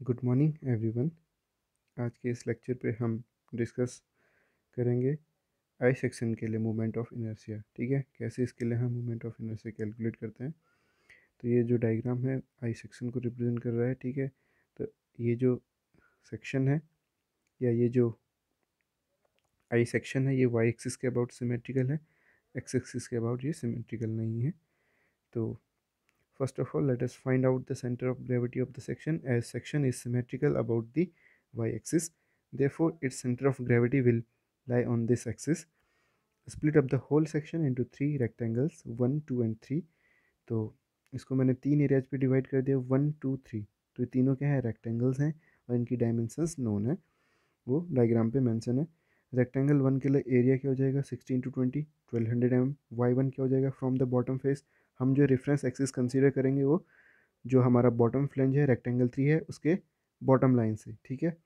Good morning everyone. आज के इस लेक्चर पे हम डिस्कस करेंगे आई सेक्शन के लिए मूवमेंट ऑफ़ इनर्शिया ठीक है? कैसे इसके लिए हम मोमेंट ऑफ़ इनर्शिया कैलकुलेट करते हैं? तो ये जो डायग्राम है, आई सेक्शन को रिप्रेजेंट कर रहा है, ठीक है? तो ये जो सेक्शन है, या ये जो आई सेक्शन है, ये वाई एक्सिस के अबाउट सिमेट्रिकल है एक्स एक्सिस के अबाउट ये सिमेट्रिकल नहीं है। तो First of all, let us find out the center of gravity of the section as section is symmetrical about the y-axis. Therefore, its center of gravity will lie on this axis. Split up the whole section into three rectangles, one, two and three. तो इसको मैंने तीन areas पे divide कर दिया one two three तो ये तीनों क्या है रेक्टेंगल्स हैं और इनकी डायमेंशंस नोन है वो डायग्राम पे मेंशन है रेक्टेंगल वन के लिए एरिया क्या हो जाएगा sixteen two twenty twelve hundred M Y one क्या हो जाएगा फ्रॉम द बॉटम फेस हम जो रेफरेंस एक्सिस कंसीडर करेंगे वो जो हमारा बॉटम फ्लेंज है रेक्टेंगल थ्री है, उसके बॉटम लाइन से, ठीक है?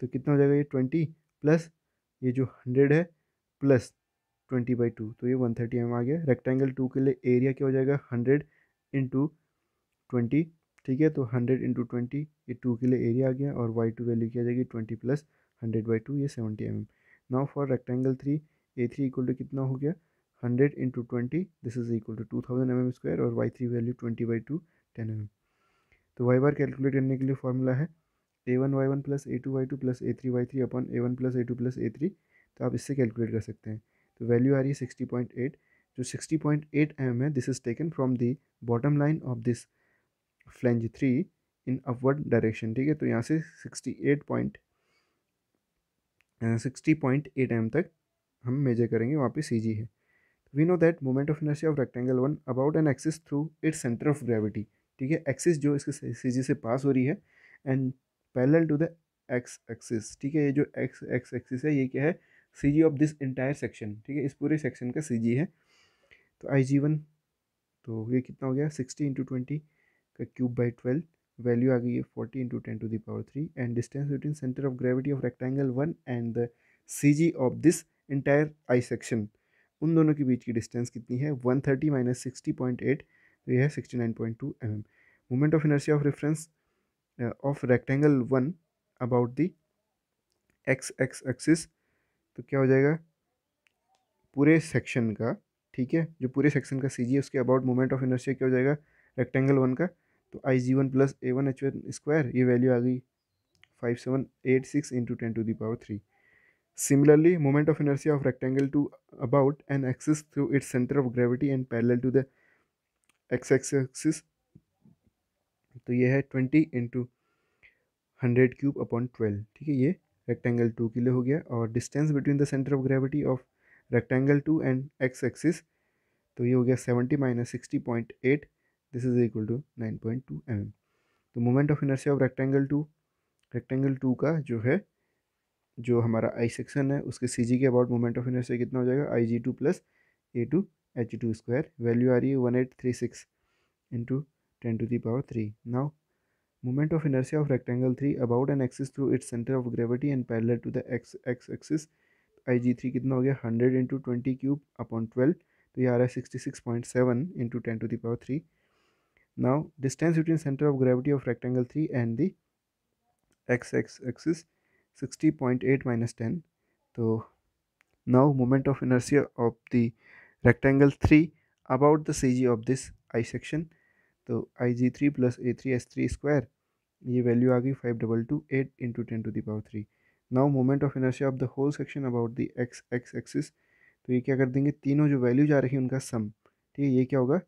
तो कितना हो जाएगा ये ट्वेंटी प्लस ये जो हंड्रेड है प्लस ट्वेंटी बाई टू तो ये वन थर्टी एम आ गया। रेक्टेंगल टू के लिए एरिया क्या हो जाएगा? हंड्रेड इंटू ट्वेंटी ठीक है? तो हंड्रेड इंटू ट्वेंटी ये टू के लिए एरिया आ गया और वाई टू वैल्यू क्या जाएगी? Twenty plus hundred by two ये seventy M M now for rectangle three A three equal to कितना हो गया? Hundred into twenty this is equal to two thousand M M square और Y three value twenty by two ten M M तो Y bar calculate करने के लिए formula है A one Y one plus A two Y two plus A three Y three upon A one plus A two plus A three तो आप इससे calculate कर सकते हैं। तो वैल्यू आ रही है सिक्सटी पॉइंट एट जो सिक्सटी पॉइंट एट एम है this is taken from the bottom line of this flange three in upward direction ठीक है? तो यहाँ से sixty eight point sixty point eight M तक हम मेजर करेंगे, वहाँ पे सी जी है। We know that moment of inertia of rectangle one about an axis through its centre of gravity ठीक है? एक्सिस जो इसके सी जी से पास हो रही है and parallel to the X axis ठीक है? ये जो एक्स एक्स एक्सिस है, ये क्या है? C G of this entire section ठीक है? इस पूरे सेक्शन का सी जी है। तो आई जी वन तो ये कितना हो गया? सिक्सटी इंटू ट्वेंटी का क्यूब बाई ट्वेल्व वैल्यू आ गई है forty into ten to the power three and distance between centre of gravity of rectangle one and the C G of this entire I section उन दोनों के बीच की distance कितनी है? One thirty minus sixty point eight तो यह है sixty nine point two M M moment of inertia of reference of rectangle one about the X X axis तो क्या हो जाएगा? पूरे सेक्शन का, ठीक है? जो पूरे सेक्शन का सी जी है, उसके अबाउट मोमेंट ऑफ़ इनर्सिया क्या हो जाएगा? रेक्टेंगल वन का तो I G one plus A one H one square ये वैल्यू आ गई five seven eight six into ten to the power three Similarly, moment of inertia of rectangle 2 about an axis through its center of gravity and parallel to the x-axis तो ये है twenty into hundred cube upon twelve ठीक है ये rectangle two के लिए हो गया और distance between the centre of gravity of rectangle two and X axis तो ये हो गया seventy minus sixty point eight this is equal to nine point two M तो moment of inertia of rectangle two rectangle two का जो है जो हमारा आई सेक्शन है, उसके सी जी के अबाउट मोमेंट ऑफ़ इनर्शिया कितना हो जाएगा? I G two plus A two H two square value आ रही है one eight three six into ten to the power three now moment of inertia of rectangle three about an axis through its centre of gravity and parallel to the X X axis I G three कितना हो गया? Hundred into twenty cube upon twelve तो ये आ रहा है sixty six point seven into ten to the power three now distance between centre of gravity of rectangle three and the X X axis 60.8 minus 10 so now moment of inertia of the rectangle 3 about the CG of this I section. तो I G three plus A three S three square ये value आ गई five double two eight into ten to the power three now moment of inertia of the whole section about the X X axis तो ये क्या कर देंगे? तीनों जो वैल्यू जा रही है उनका सम ठीक है, ये क्या होगा?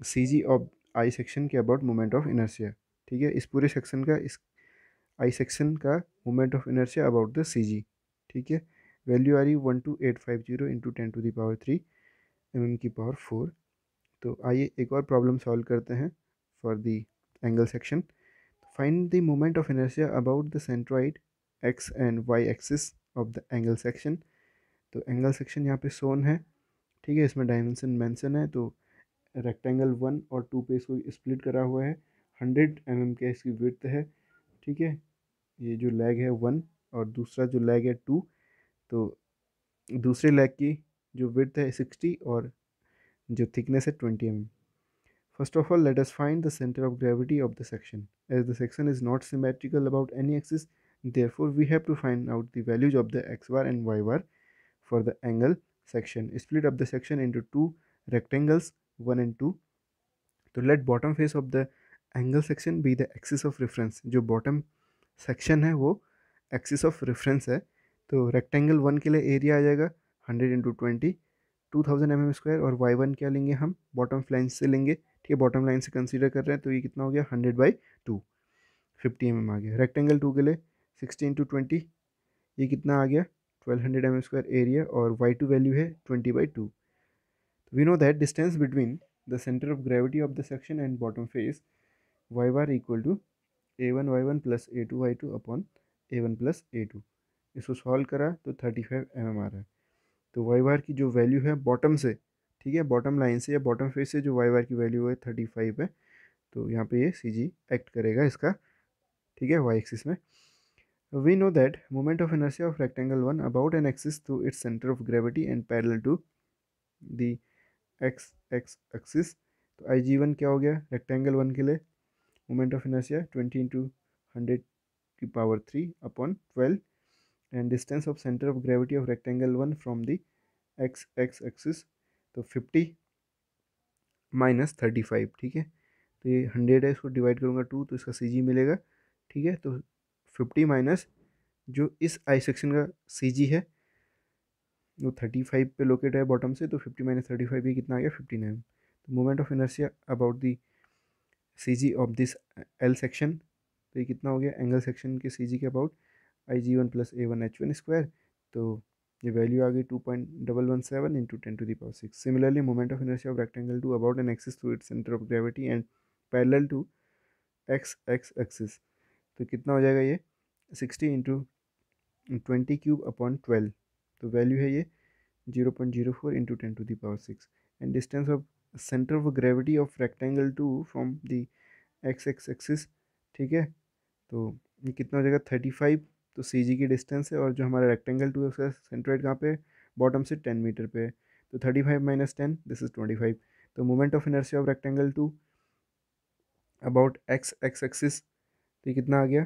C G of I section के अबाउट मोमेंट ऑफ़ इनर्शिया ठीक है, इस पूरे सेक्शन का, इस आई सेक्शन का moment of inertia about the C G ठीक है? वैल्यू आ रही one two eight five zero into ten to the power three M M की पावर फोर तो आइए एक और प्रॉब्लम सॉल्व करते हैं for the angle section find the moment of inertia about the centroid X and Y axis of the angle section तो angle section यहाँ पे सोन है, ठीक है? इसमें डायमेंशन मेंशन है तो रेक्टेंगल वन और टू पे इसको स्प्लिट करा हुआ है। हंड्रेड एम एम के इसकी विर्थ है, ठीक है? ये जो लेग है वन और दूसरा जो लेग है टू तो दूसरे लेग की जो विथ है सिक्सटी और जो थिकनेस है twenty M first of all let us find the centre of gravity of the section as the section is not symmetrical about any axis therefore we have to find out the values of the X bar and Y bar for the angle section split of the section in two rectangles one and two तो let bottom face of the angle section be the axis of reference जो bottom section है वो axis of reference है तो rectangle one के लिए area आ जाएगा hundred into twenty two thousand M M square और वाई वन क्या लेंगे हम? बॉटम लाइन से लेंगे, ठीक है? बॉटम लाइन से कंसीडर कर रहे हैं तो ये कितना हो गया? Hundred by two fifty M M आ गया। रेक्टेंगल टू के लिए सिक्सटी इंटू ट्वेंटी ये कितना आ गया? Twelve hundred M M square area और वाई टू वैल्यू है twenty by two we know that distance between the centre of gravity of the section and bottom face Y the equal and bottom face y bar equal to a1 y1 plus a2 y2 upon a1 plus a2 इसको solve करा तो 35 five M M आ रहा है। तो Y बार की जो value है बॉटम से, ठीक है बॉटम लाइन से या बॉटम फेस से जो वाई बार की वैल्यू है थर्टी फाइव है तो यहाँ पे ये सी जी एक्ट करेगा इसका, ठीक है वाई एक्सिस में। We know that moment of inertia of rectangle one about an axis through its centre of gravity and parallel to the X X axis तो आई जी वन क्या हो गया? रेक्टेंगल वन के लिए moment of inertia twenty into hundred की power three upon twelve and distance of centre of gravity of rectangle one from the X X axis तो fifty minus thirty five ठीक है? तो ये हंड्रेड है, इसको डिवाइड करूँगा टू तो इसका सी जी मिलेगा, ठीक है? तो फिफ्टी माइनस जो इस आई सेक्शन का सी जी है, वो थर्टी फाइव पे लोकेट है बॉटम से तो फिफ्टी माइनस थर्टी फाइव ये कितना आ गया? फिफ्टी नाइन तो moment of inertia about the C G of this L section तो ये कितना हो गया? एंगल सेक्शन के सी जी के about I G one plus A one H one square तो ये वैल्यू आ गई two point double one seven into ten to the power six similarly moment of inertia of rectangle two about an axis through it centre of gravity and parallel to X X axis तो कितना हो जाएगा ये? Sixty into twenty cube upon twelve तो value है ये zero point zero four into ten to the power six and distance of centre of gravity of rectangle two from the X X axis ठीक है? तो ये कितना हो जाएगा? थर्टी फाइव तो सी जी की डिस्टेंस है और जो हमारा रेक्टेंगल टू है उसका सेंट्रोइड कहाँ पे बॉटम से टेन मीटर पे है। तो thirty five minus ten this is twenty five तो moment of inertia of rectangle two about X X axis तो ये कितना आ गया?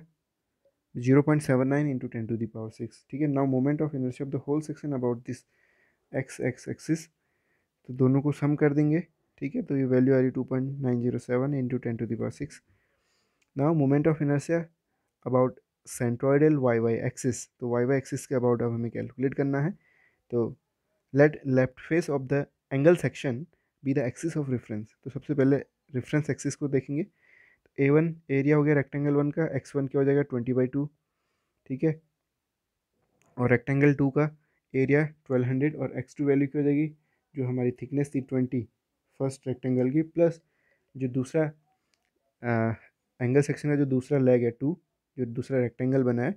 Zero point seven nine into ten to the power six ठीक है? Now moment of inertia of the whole section about this X X axis तो दोनों को सम कर देंगे। ठीक है? तो ये वैल्यू आ रही two point nine zero seven into ten to the power six now moment of inertia about centroidal Y Y axis तो वाई वाई एक्सिस के अबाउट अब हमें कैलकुलेट करना है। तो let left face of the angle section be the axis of reference तो सबसे पहले रेफरेंस एक्सिस को देखेंगे। तो ए वन एरिया हो गया रेक्टेंगल वन का एक्स वन क्या हो जाएगा? ट्वेंटी बाई टू ठीक है? और रेक्टेंगल टू का एरिया ट्वेल्व हंड्रेड और एक्स टू वैल्यू क्या हो जाएगी? जो हमारी थिकनेस थी ट्वेंटी फ़र्स्ट रेक्टेंगल की प्लस जो दूसरा एंगल सेक्शन का जो दूसरा लेग है टू जो दूसरा रेक्टेंगल बना है,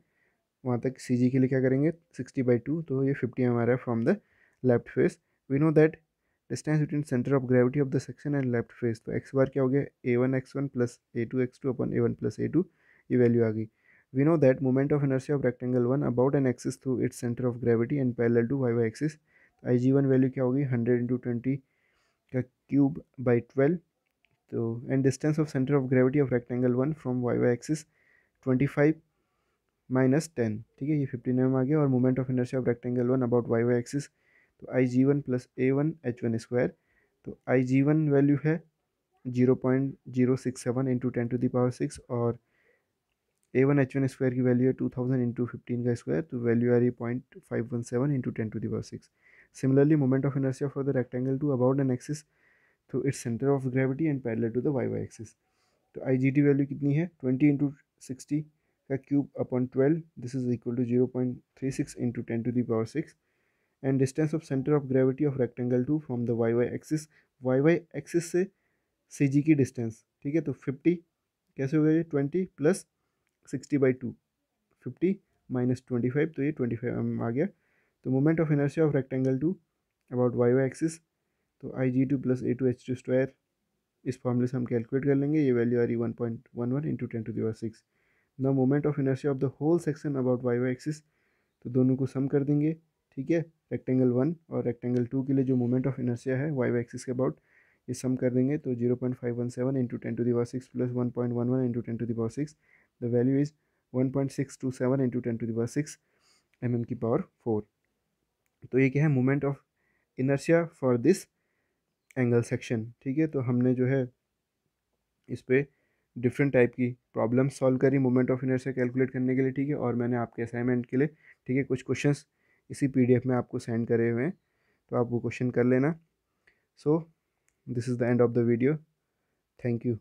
वहाँ तक सी जी के लिए क्या करेंगे? सिक्सटी बाई टू तो ये फिफ्टी एम आ रहा है from the left face we know that distance between centre of gravity of the section and left face तो एक्स बार क्या हो गया? A one X one plus A two X two upon A one plus A two ये value आ गई. We know that moment of inertia of rectangle one about an axis through its centre of gravity and parallel to Y Y axis I G one value क्या होगी hundred into twenty का cube by twelve तो and distance of centre of gravity of rectangle one from Y Y axis twenty five minus ten ठीक है, ये fifteen M आ गया और moment of inertia of rectangle one about Y Y axis तो I G one plus A one H one square तो I G one value है zero point zero six seven into ten to the power six और A one H one square की value है two thousand into fifteen का square तो value आ रही point five one seven into ten to the power six similarly moment of inertia for the rectangle two about an axis through its centre of gravity and parallel to the Y Y axis तो I G T value कितनी है? Twenty into sixty का cube upon twelve this is equal to zero point three six into ten to the power six and distance of centre of gravity of rectangle two from the Y Y axis Y Y axis से सी जी की distance ठीक है? तो fifty कैसे हो गया ये? Twenty plus sixty by two fifty minus twenty five तो ये ट्वेंटी फाइव एम आ गया। तो moment of inertia of rectangle two about Y Y axis तो I G two plus A two H two square इस फॉर्मूले से हम कैलकुलेट कर लेंगे, ये वैल्यू आ रही one point one one into ten to the power six the moment of inertia of the whole section about Y Y axis तो दोनों को सम कर देंगे, ठीक है? रेक्टेंगल वन और रेक्टेंगल टू के लिए जो मोमेंट ऑफ़ इनर्सिया है वाई वाई एक्सिस के अबाउट ये सम कर देंगे तो zero point five one seven into ten to the power six plus one point one one into ten to the power six the value is one point six two seven into ten to the power six M M की power four तो ये क्या है? Moment of inertia for this angle section ठीक है? तो हमने जो है, इस पर डिफरेंट टाइप की प्रॉब्लम सॉल्व करी मोमेंट ऑफ़ इनर्शिया कैलकुलेट करने के लिए, ठीक है? और मैंने आपके असाइनमेंट के लिए, ठीक है? कुछ क्वेश्चन इसी पीडीएफ में आपको सेंड करे हुए हैं तो आप वो क्वेश्चन कर लेना। So this is the end of the video thank you